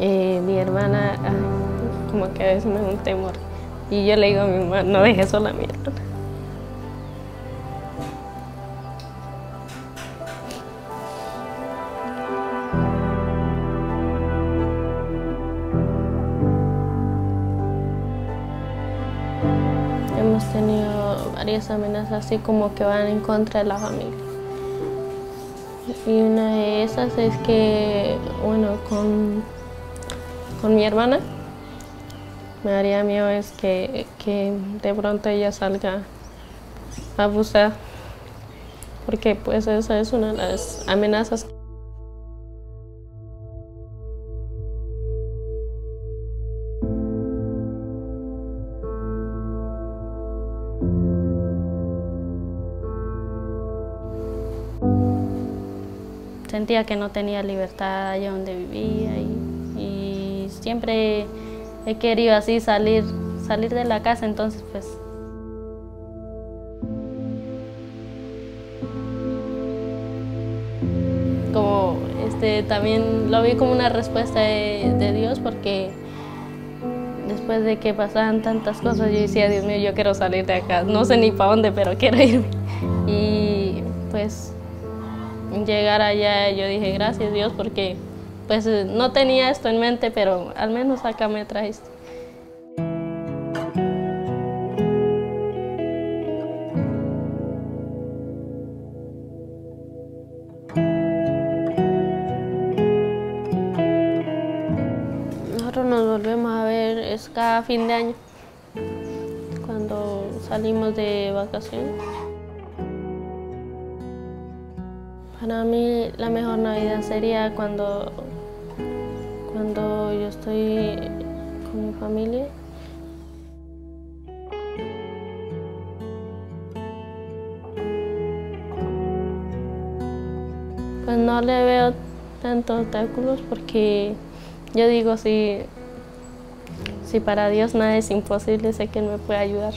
hermana, como que a veces me da un temor. Y yo le digo a mi mamá, no deje sola a mi. Hemos tenido varias amenazas así como que van en contra de la familia. Y una de esas es que, bueno, con, con mi hermana, me daría miedo es que, que de pronto ella salga a abusar, porque pues esa es una de las amenazas. Sentía que no tenía libertad allá donde vivía y siempre he querido así salir, salir de la casa, entonces pues. Como este también lo vi como una respuesta de, de Dios porque después de que pasaban tantas cosas yo decía Dios mío yo quiero salir de acá no sé ni para dónde pero quiero irme y pues llegar allá yo dije gracias Dios porque pues no tenía esto en mente pero al menos acá me trajiste. Nosotros nos volvemos a ver es cada fin de año cuando salimos de vacaciones. Para mí la mejor Navidad sería cuando, cuando yo estoy con mi familia. Pues no le veo tantos obstáculos porque yo digo si, si para Dios nada es imposible, sé que Él me puede ayudar.